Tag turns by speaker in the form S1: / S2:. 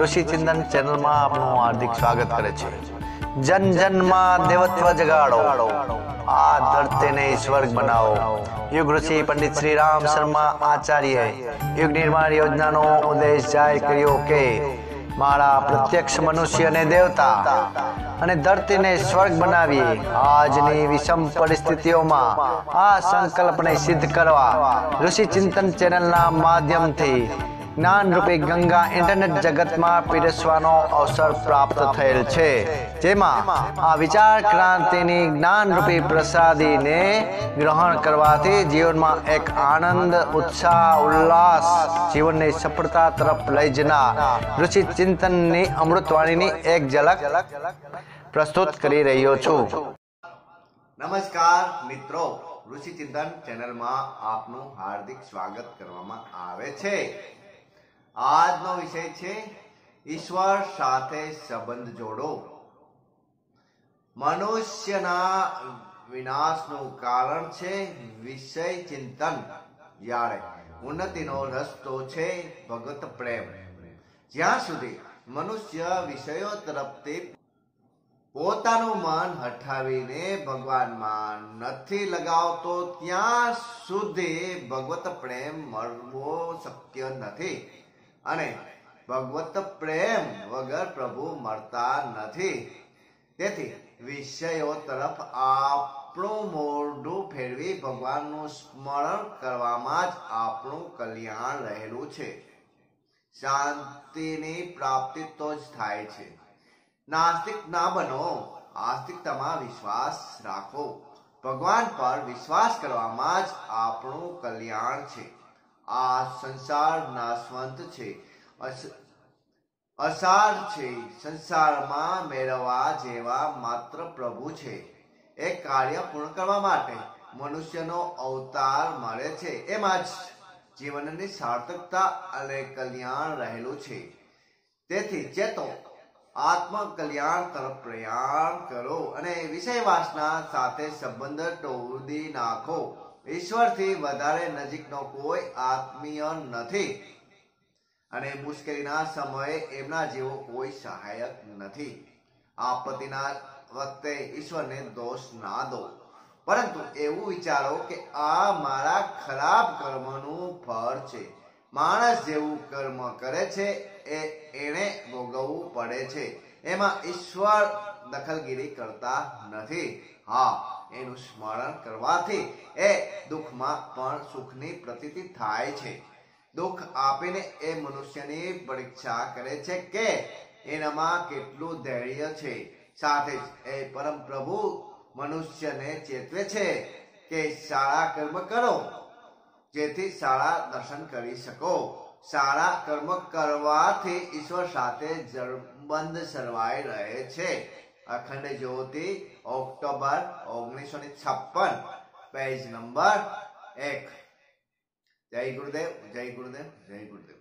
S1: ઋષિ ચિંતન ચેનલમાં આપનું હાર્દિક સ્વાગત કરે છે. જન જનમાં દેવત્વ જગાડો. આ ધરતીને સ્વર્ગ બનાવો. યુગ ઋષિ પંડિત શ્રી રામ શર્મા આચાર્ય યુગ નિર્માણ યોજનાનો ઉદ્દેશ જાહેર કર્યો કે મારા પ્રત્યક્ષ મનુષ્યને દેવતા અને ધરતીને સ્વર્ગ બનાવી આજની વિષમ પરિસ્થિતિઓમાં આ સંકલ્પને સિદ્ધ કરવા ઋષિ ચિંતન ચેનલના માધ્યમથી જ્ઞાન રૂપી ગંગા ઇન્ટરનેટ જગતમાં પીરસવાનો અવસર પ્રાપ્ત થયેલ છે. જેમાં આ વિચાર ક્રાંતિની જ્ઞાન રૂપી પ્રસાદીને ગ્રહણ કરવાથી જીવનમાં એક આનંદ, ઉત્સાહ, ઉલ્લાસ, જીવનની સફળતા તરફ લઈ જનાર ઋષિ ચિંતનની અમૃતવાણીની એક ઝલક પ્રસ્તુત કરી રહ્યો છું.
S2: નમસ્કાર મિત્રો. ઋષિ ચિંતન ચેનલમાં આપનું હાર્દિક સ્વાગત કરવામાં આવે છે. આજનો વિષય છે, ઈશ્વર સાથે સંબંધ જોડો. મનુષ્યના વિનાશનું કારણ છે વિષય ચિંતન. જ્યારે ઉન્નતિનો રસ્તો છે ભગત પ્રેમ. જ્યાં સુધી મનુષ્ય વિષયો તરફથી પોતાનું મન હઠાવીને ભગવાનમાં નથી લગાવતો, ત્યાં સુધી ભગવત પ્રેમ મળવો શક્ય નથી. અને ભગવત પ્રેમ વગર પ્રભુ મળતા નથી. તેથી વિષયો તરફ આપણું મોઢું ફેરવી ભગવાનનું સ્મરણ કરવામાં જ આપણું કલ્યાણ રહેલું છે. શાંતિની પ્રાપ્તિ તો જ થાય છે. નાસ્તિક ના બનો, આસ્તિકતામાં વિશ્વાસ રાખો. ભગવાન પર વિશ્વાસ કરવામાં જ આપણું કલ્યાણ છે. આ સંસાર નાશવંત છે. અસ- અસાર છે. સંસારમાં મેળવવા જેવા માત્ર પ્રભુ છે. એ કાર્ય પૂર્ણ કરવા માટે મનુષ્યનો અવતાર મળે છે. એમાં જ જીવનની સાર્થકતા અને કલ્યાણ રહેલું છે. તેથી ચેતો આત્મ કલ્યાણ તરફ પ્રયાણ કરો અને વિષય વાસના સાથે સંબંધ તોડી નાખો. ઈશ્વરથી વધારે નજીકનો કોઈ આત્મીય નથી. અને મુશ્કેલીના સમયે એમના જેવો કોઈ સહાયક નથી. આપત્તિના વખતે ઈશ્વરને દોષ ના દો. પરંતુ એવું વિચારો કે આ મારા ખરાબ કર્મનું ફળ છે. માણસ જેવું કર્મ કરે છે એ એને ભોગવવું પડે છે. એમાં ઈશ્વર દખલગીરી કરતા નથી. હા એનું સ્મરણ કરવાથી એ દુઃખમાં પણ સુખની પ્રતીતિ થાય છે. દુઃખ આપીને એ મનુષ્યની પરીક્ષા કરે છે કે એનામાં કેટલું ધૈર્ય છે. સાથે જ એ પરમ પ્રભુ મનુષ્યને ચેતવે છે કે સારા કર્મ કરો, જેથી સારા દર્શન કરી શકો. સારા કર્મ કરવાથી ઈશ્વર સાથે જળબંધ સરવાઈ રહે છે. અખંડ જ્યોતિ ઓક્ટોબર ઓગણીસો ને છપ્પન પેજ નંબર એક જય ગુરુદેવ જય ગુરુદેવ જય ગુરુદેવ